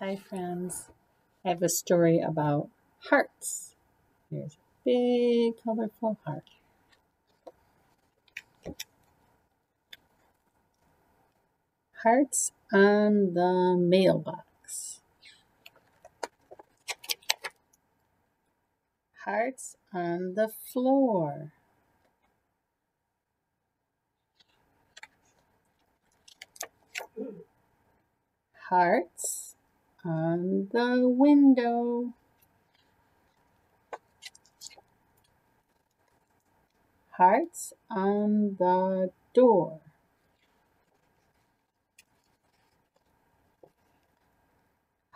Hi, friends. I have a story about hearts. Here's a big, colorful heart. Hearts on the mailbox. Hearts on the floor. Hearts on the window. Hearts on the door.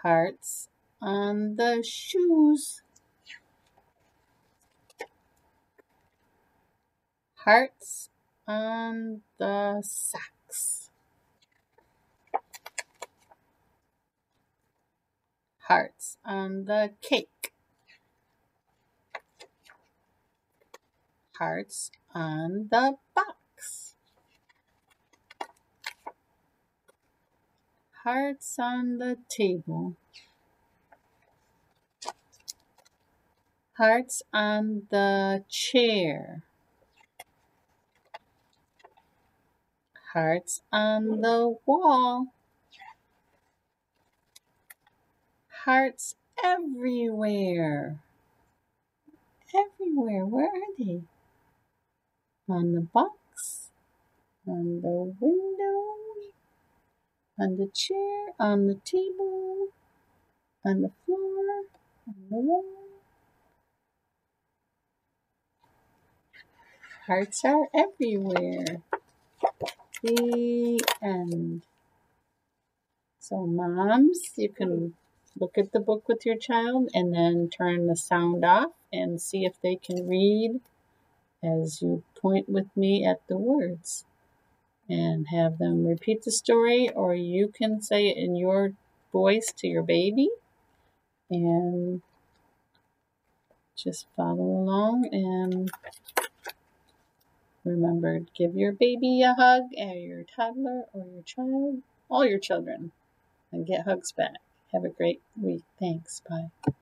Hearts on the shoes. Hearts on the socks. Hearts on um, the cake. Hearts on the box. Hearts on the table. Hearts on the chair. Hearts on the wall. Hearts everywhere. Everywhere. Where are they? On the box, on the window, on the chair, on the table, on the floor, on the wall. Hearts are everywhere. The end. So, moms, you can look at the book with your child and then turn the sound off and see if they can read as you point with me at the words and have them repeat the story or you can say it in your voice to your baby and just follow along and remember give your baby a hug or your toddler or your child all your children and get hugs back have a great week. Thanks. Bye